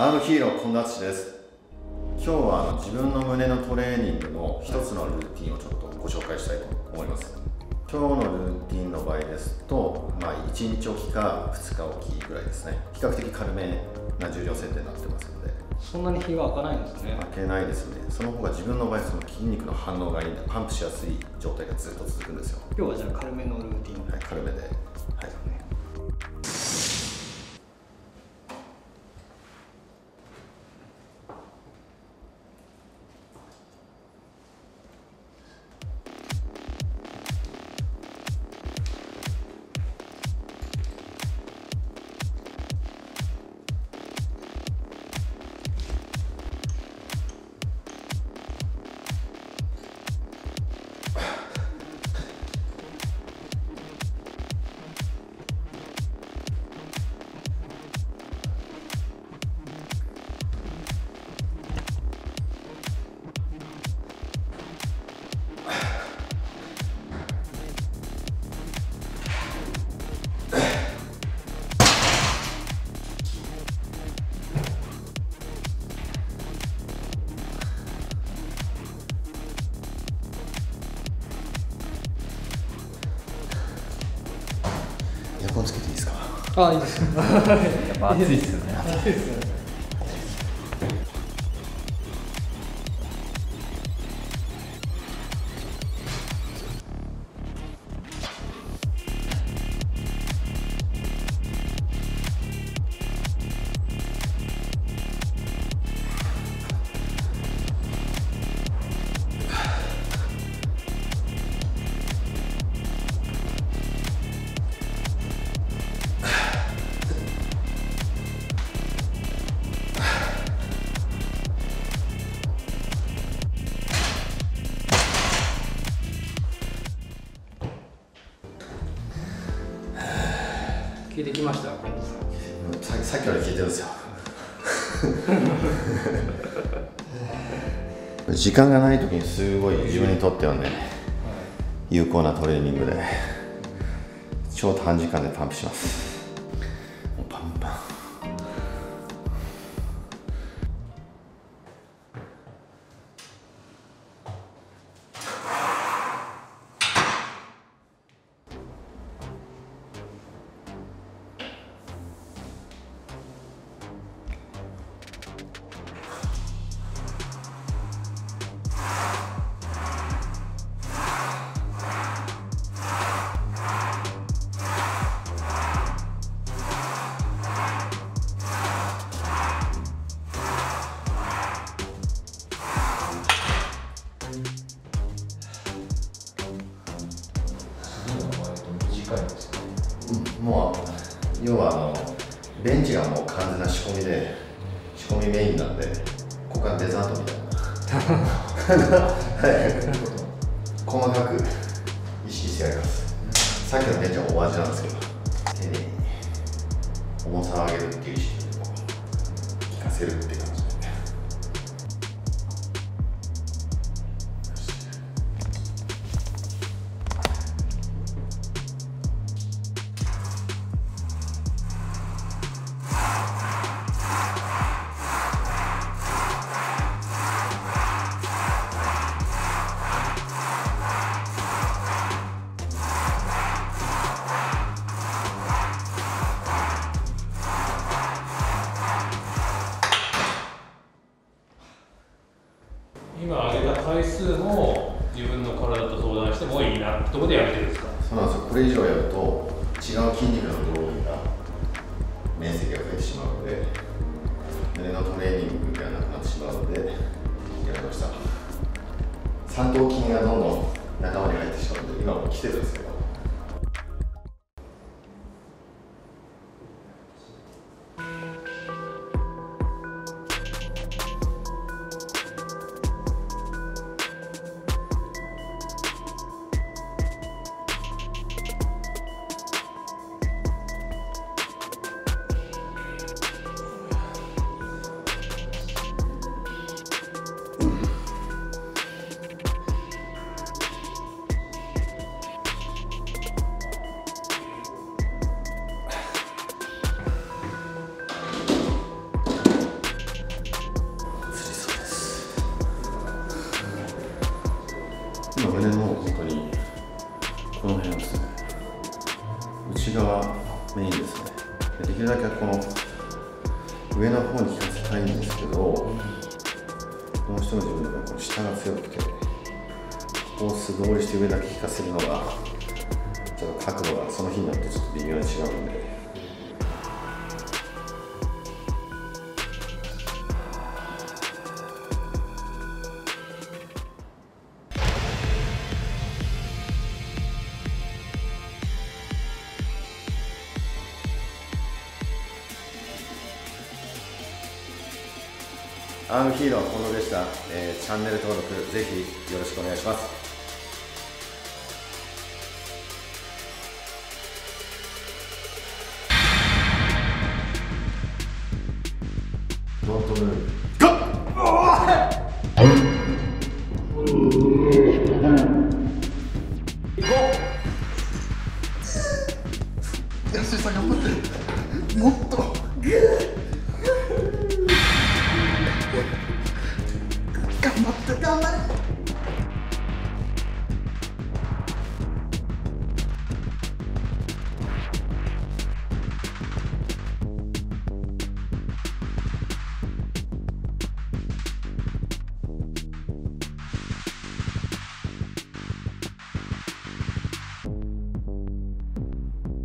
アームヒーロー近田敦です。今日はあの自分の胸のトレーニングの一つのルーティンをちょっとご紹介したいと思います。今日のルーティンの場合ですと、まあ、1日おきか2日おきぐらいですね。比較的軽めな重量設定になってますので。そんなに日が開かないんですね。開けないですね。その方が自分の場合その筋肉の反応がいいんでパンプしやすい状態がずっと続くんですよ。今日はじゃあ軽めのルーティン、はい、軽めで。はい。エいいですか？あいいです やっぱ暑いですよね。暑いですよね聞いてきました？ささっきから聞いてるんですよ。時間がない時にすごい自分にとってはね、有効なトレーニングで超短時間でパンプしますも要はあのベンチがもう完全な仕込みで仕込みメインなんでここからデザートみたいな。はい細かく意識してやりますさっきのベンチはお味なんですけど丁寧に重さを上げるっていう意識を効かせるっていう感今上げた回数も自分の体と相談してもいいなってところでやめてるんですか？そうなんですよ。これ以上やると違う筋肉の動員が面積が増えてしまうので胸のトレーニングがなくなってしまうのでやめました。三頭筋がどんどん仲間に入ってしまうので今も来てるんです内側メインですね。できるだけこの上の方に効かせたいんですけどどうしても自分のこの下が強くてここを素通りして上だけ効かせるのがちょっと角度がその日によってちょっと微妙に違うんで。アームヒーロー近藤でした、えーチャンネル登録ぜひよろしくお願いします。ドントムーブ安